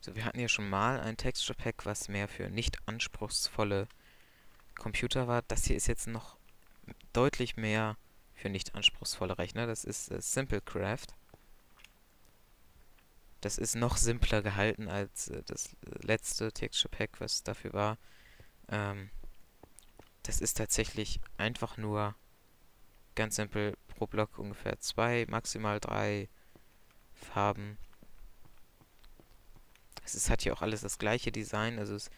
So, wir hatten ja schon mal ein Texture Pack, was mehr für nicht anspruchsvolle Computer war. Das hier ist jetzt noch deutlich mehr für nicht anspruchsvolle Rechner. Das ist äh, SimpleCraft. Das ist noch simpler gehalten als äh, das letzte Texture Pack, was dafür war. Ähm, das ist tatsächlich einfach nur ganz simpel pro Block ungefähr zwei, maximal drei Farben. Es ist, hat hier auch alles das gleiche Design, also es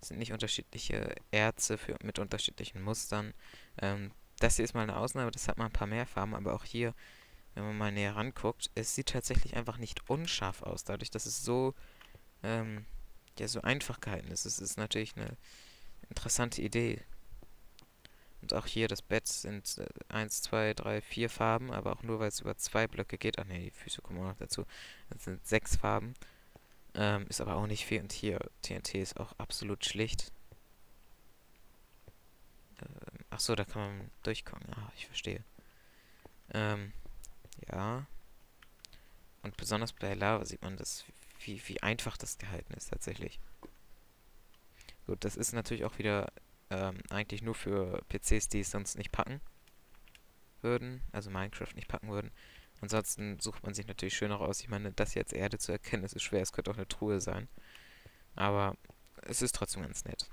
sind nicht unterschiedliche Erze für, mit unterschiedlichen Mustern. Ähm, das hier ist mal eine Ausnahme, das hat mal ein paar mehr Farben, aber auch hier, wenn man mal näher ranguckt, es sieht tatsächlich einfach nicht unscharf aus, dadurch, dass es so, ähm, ja, so einfach gehalten ist. Es ist natürlich eine interessante Idee. Und auch hier, das Bett sind äh, 1, 2, 3, 4 Farben, aber auch nur, weil es über zwei Blöcke geht. Ach ne, die Füße kommen auch noch dazu. Das sind sechs Farben. Ähm, ist aber auch nicht viel. Und hier, TNT ist auch absolut schlicht. Ähm, ach so, da kann man durchkommen. Ah, ich verstehe. Ähm, ja. Und besonders bei Lava sieht man das, wie, wie einfach das gehalten ist tatsächlich. Gut, das ist natürlich auch wieder ähm, eigentlich nur für PCs, die es sonst nicht packen würden, also Minecraft nicht packen würden. Ansonsten sucht man sich natürlich schöner aus. Ich meine, das jetzt Erde zu erkennen, ist schwer. Es könnte auch eine Truhe sein. Aber es ist trotzdem ganz nett.